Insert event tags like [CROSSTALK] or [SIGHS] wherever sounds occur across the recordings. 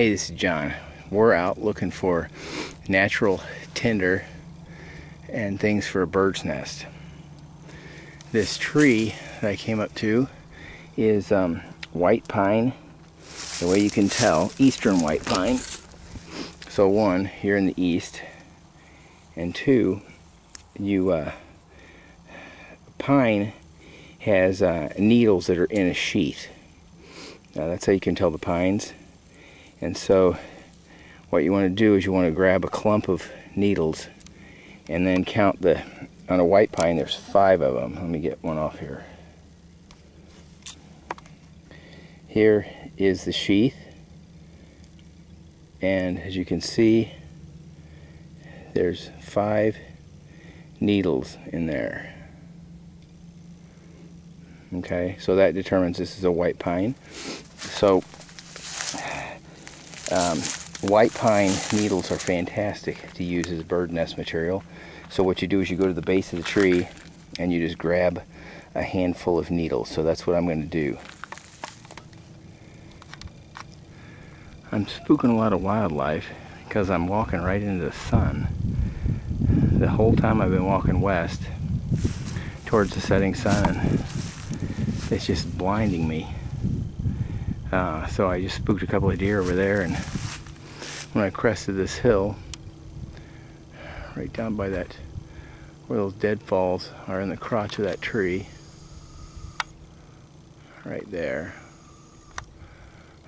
Hey, this is John. We're out looking for natural tinder and things for a bird's nest. This tree that I came up to is um, white pine, the way you can tell, eastern white pine. So one, here in the east, and two, you uh, pine has uh, needles that are in a sheath. Now that's how you can tell the pines. And so what you want to do is you want to grab a clump of needles and then count the, on a white pine there's five of them. Let me get one off here. Here is the sheath. And as you can see, there's five needles in there. Okay, so that determines this is a white pine. So um, white pine needles are fantastic to use as bird nest material. So what you do is you go to the base of the tree and you just grab a handful of needles. So that's what I'm going to do. I'm spooking a lot of wildlife because I'm walking right into the sun. The whole time I've been walking west towards the setting sun and it's just blinding me. Uh, so I just spooked a couple of deer over there and when I crested this hill right down by that where those deadfalls are in the crotch of that tree right there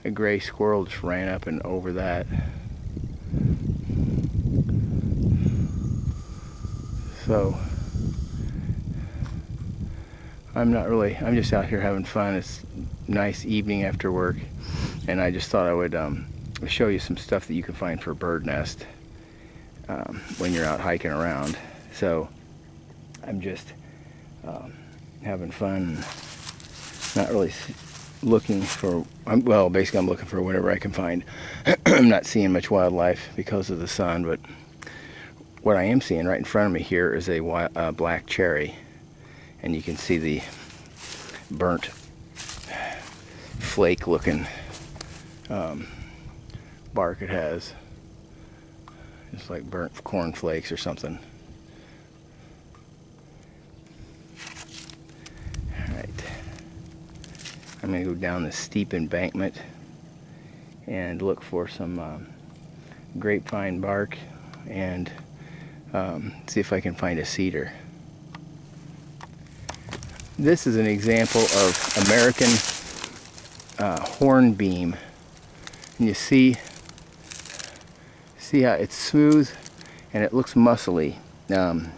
a gray squirrel just ran up and over that so I'm not really, I'm just out here having fun. It's nice evening after work, and I just thought I would um, show you some stuff that you can find for bird nest um, when you're out hiking around. So I'm just um, having fun, not really looking for, well, basically I'm looking for whatever I can find. [CLEARS THROAT] I'm not seeing much wildlife because of the sun, but what I am seeing right in front of me here is a uh, black cherry and you can see the burnt flake looking um, bark it has. It's like burnt corn flakes or something. Alright. I'm gonna go down the steep embankment and look for some um, grapevine bark and um, see if I can find a cedar. This is an example of American uh, hornbeam. And you see, see how it's smooth and it looks muscly. Um,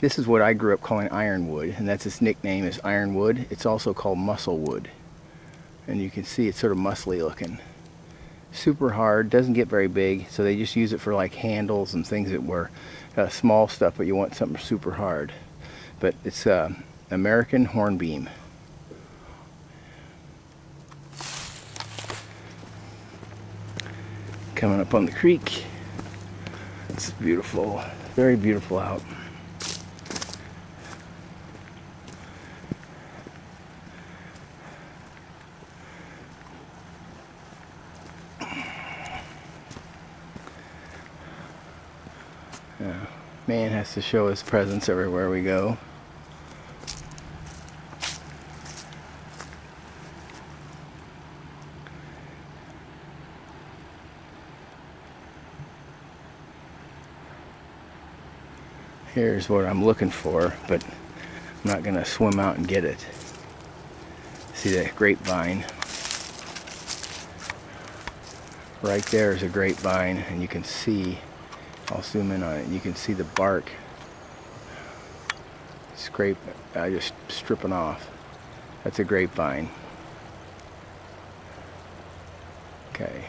this is what I grew up calling ironwood, and that's its nickname is ironwood. It's also called musclewood. And you can see it's sort of muscly looking. Super hard, doesn't get very big, so they just use it for like handles and things that were uh, small stuff, but you want something super hard. But it's uh, American hornbeam. Coming up on the creek. It's beautiful, very beautiful out. Yeah. Man has to show his presence everywhere we go. Here's what I'm looking for, but I'm not going to swim out and get it. See that grapevine? Right there is a grapevine, and you can see, I'll zoom in on it, you can see the bark scrape, I just stripping off. That's a grapevine. Okay.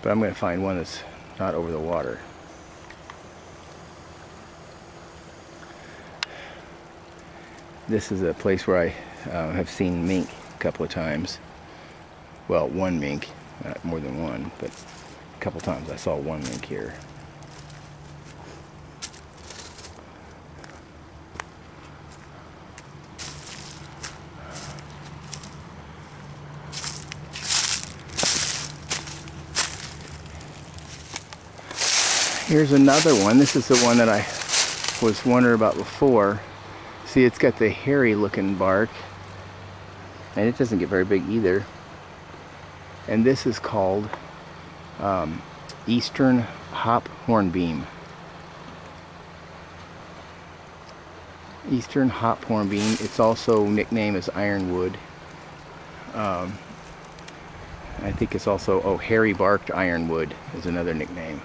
But I'm going to find one that's not over the water. This is a place where I uh, have seen mink a couple of times. Well, one mink, not more than one, but a couple times I saw one mink here. Here's another one. This is the one that I was wondering about before. See, it's got the hairy looking bark. And it doesn't get very big either. And this is called um, Eastern Hop Hornbeam. Eastern Hop Hornbeam. It's also nicknamed as Ironwood. Um, I think it's also, oh, hairy barked ironwood is another nickname.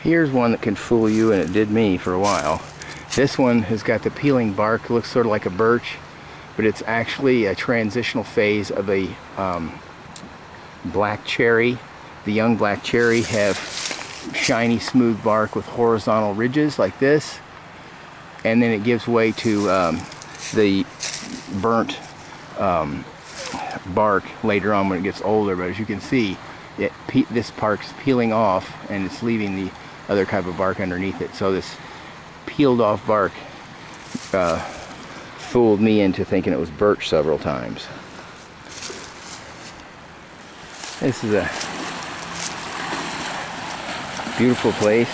Here's one that can fool you, and it did me for a while. This one has got the peeling bark, looks sort of like a birch, but it's actually a transitional phase of a um, black cherry. The young black cherry have shiny, smooth bark with horizontal ridges like this, and then it gives way to um, the burnt um, bark later on when it gets older. But as you can see, it, this bark's peeling off, and it's leaving the other type of bark underneath it. So this peeled off bark uh, fooled me into thinking it was birch several times. This is a beautiful place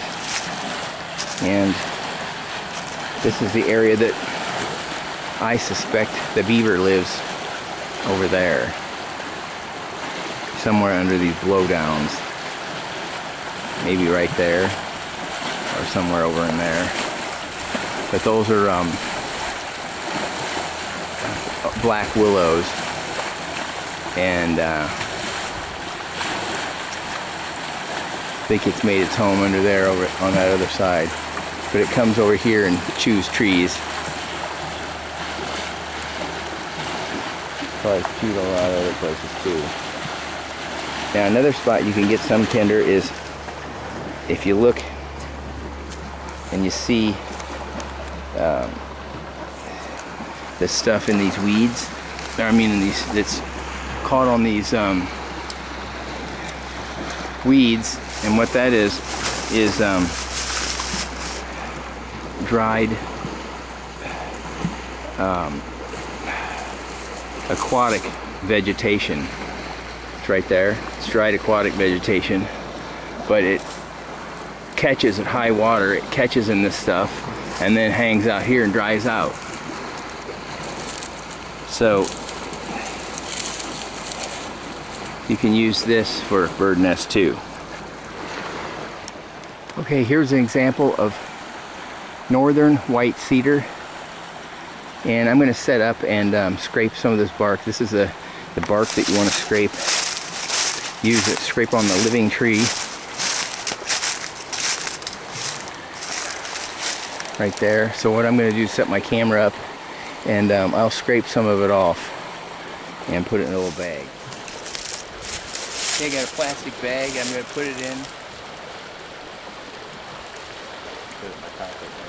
and this is the area that I suspect the beaver lives over there somewhere under these blowdowns maybe right there or somewhere over in there. But those are um, black willows and uh, I think it's made its home under there over on that other side. But it comes over here and chews trees. Probably chewed a lot of other places too. Now another spot you can get some tinder is if you look and you see um, the stuff in these weeds, I mean in these, that's caught on these um, weeds, and what that is, is um, dried um, aquatic vegetation. It's right there. It's dried aquatic vegetation, but it catches at high water, it catches in this stuff and then hangs out here and dries out. So you can use this for bird nest too. Okay, here's an example of northern white cedar. And I'm going to set up and um, scrape some of this bark. This is the, the bark that you want to scrape. Use it, scrape on the living tree right there. So what I'm going to do is set my camera up and um, I'll scrape some of it off and put it in a little bag. Okay, I got a plastic bag. I'm going to put it in. Put it in my pocket there.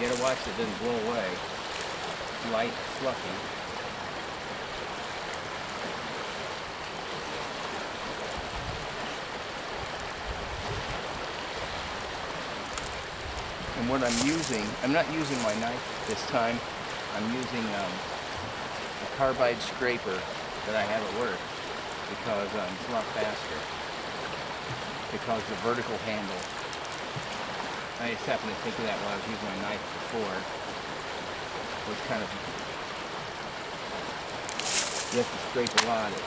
You gotta watch it doesn't blow away light, fluffy. And what I'm using, I'm not using my knife this time. I'm using um, a carbide scraper that I have at work because um, it's a lot faster. Because the vertical handle, I just happened to think of that while I was using my knife before was kind of, you have to scrape a lot. It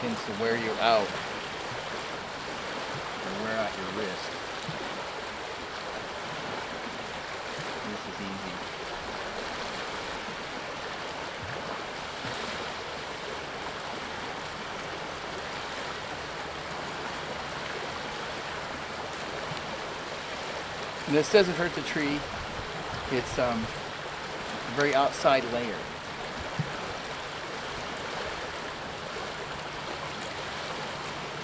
tends to wear you out or wear out your wrist. This is easy. And this doesn't hurt the tree. It's um, very outside layer.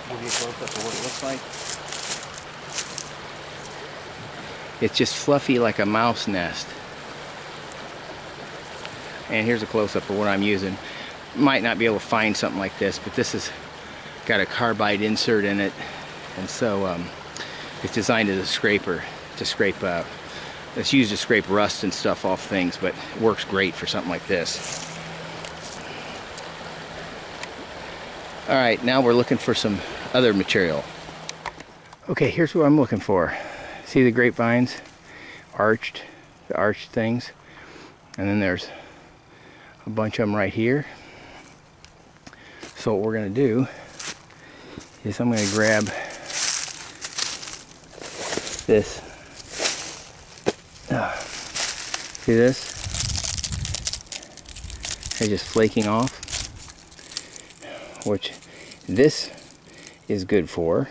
Give you a close up of what it looks like. It's just fluffy like a mouse nest. And here's a close-up of what I'm using. Might not be able to find something like this, but this has got a carbide insert in it. And so um, It's designed as a scraper to scrape, uh, it's used to scrape rust and stuff off things, but it works great for something like this. All right, now we're looking for some other material. Okay, here's what I'm looking for. See the grapevines? Arched, the arched things. And then there's a bunch of them right here. So what we're gonna do is I'm gonna grab this. [SIGHS] See this? They're just flaking off. Which this is good for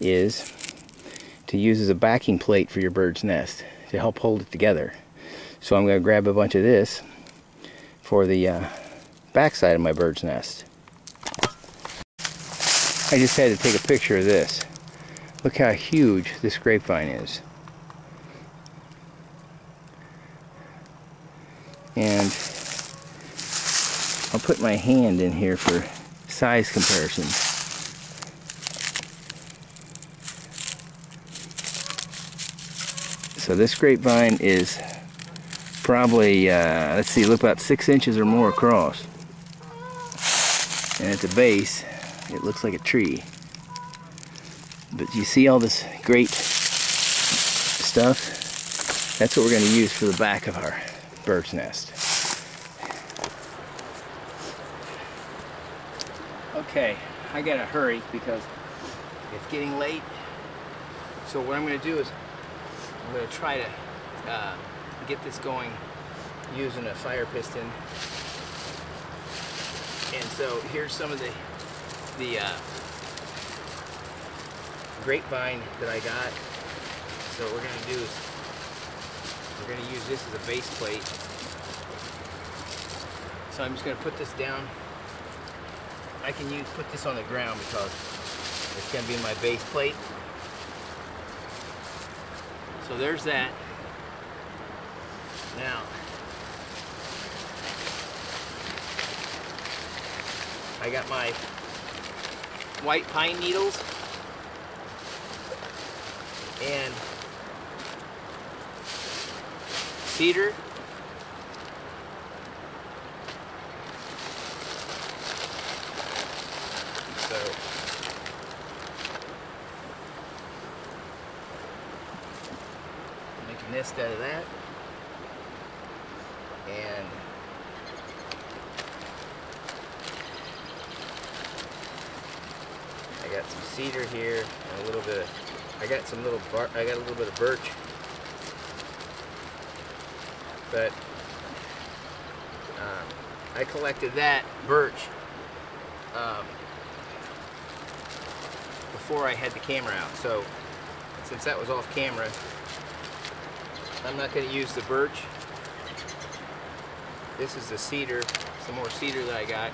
is to use as a backing plate for your bird's nest to help hold it together. So I'm going to grab a bunch of this for the uh, backside of my bird's nest. I just had to take a picture of this. Look how huge this grapevine is. And I'll put my hand in here for size comparison. So this grapevine is probably, uh, let's see, look about six inches or more across. And at the base, it looks like a tree. But you see all this great stuff? That's what we're going to use for the back of our bird's nest. Okay, I gotta hurry because it's getting late. So what I'm gonna do is I'm gonna try to uh, get this going using a fire piston. And so here's some of the the uh, grapevine that I got. So what we're gonna do is we're gonna use this as a base plate. So I'm just gonna put this down I can use put this on the ground because it's going to be my base plate. So there's that. Now, I got my white pine needles and cedar out of that. And I got some cedar here and a little bit of, I got some little bar, I got a little bit of birch. But um, I collected that birch um, before I had the camera out. So since that was off camera, I'm not going to use the birch. This is the cedar, some more cedar that I got.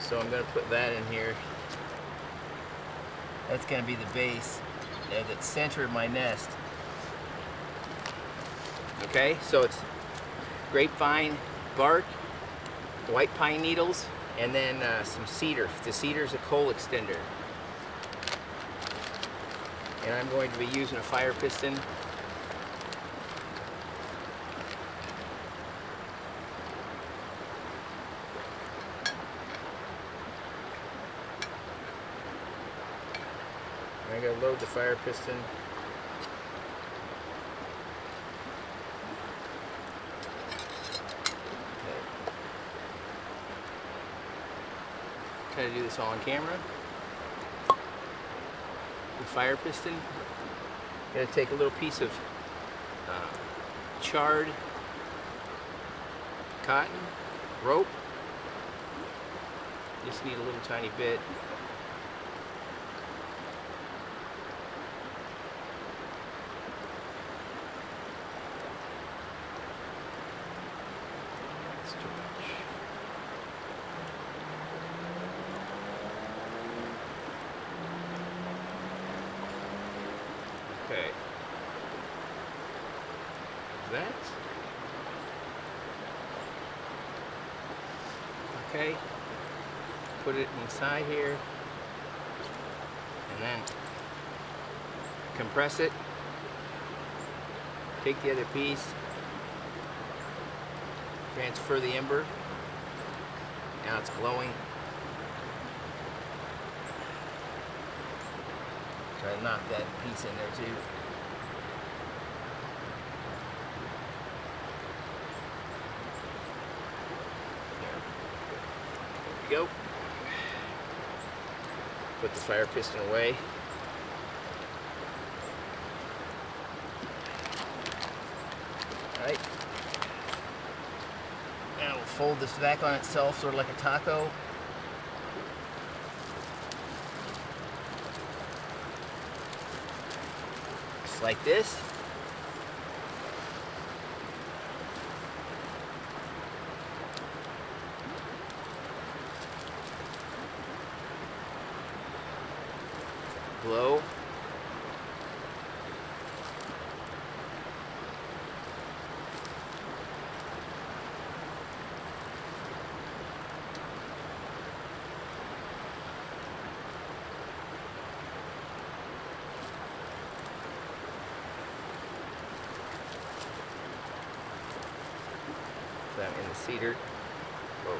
So I'm going to put that in here. That's going to be the base at the center of my nest. Okay, so it's grapevine bark, white pine needles, and then uh, some cedar. The cedar is a coal extender. And I'm going to be using a fire piston I gotta load the fire piston. Try to do this all on camera. The fire piston. Gonna take a little piece of uh, charred cotton rope. Just need a little tiny bit. Okay. That. Okay. Put it inside here. And then compress it. Take the other piece. Transfer the ember. Now it's glowing. Try to knock that piece in there too. There we go. Put the fire piston away. Alright. Now we'll fold this back on itself sort of like a taco. Like this. Blow. Cedar. Whoa.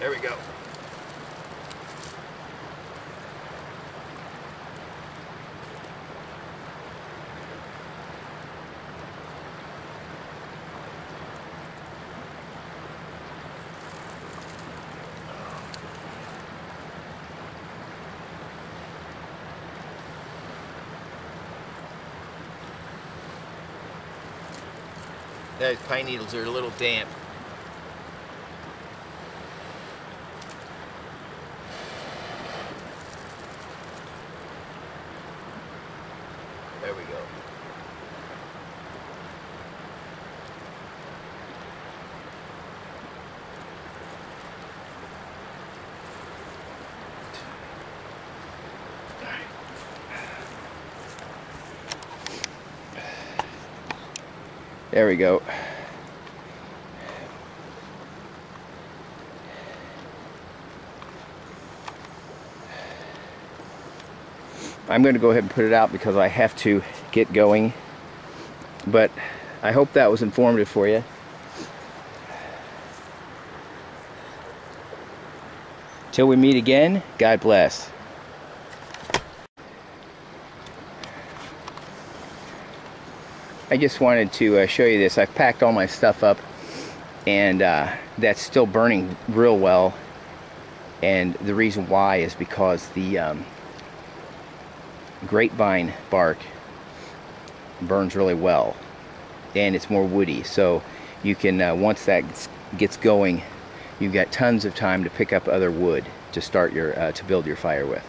There we go. Those pine needles are a little damp. There we go. There we go. I'm going to go ahead and put it out because I have to get going. But I hope that was informative for you. Till we meet again, God bless. I just wanted to uh, show you this. I've packed all my stuff up and uh, that's still burning real well. And the reason why is because the um, grapevine bark burns really well and it's more woody. So you can, uh, once that gets going, you've got tons of time to pick up other wood to start your, uh, to build your fire with.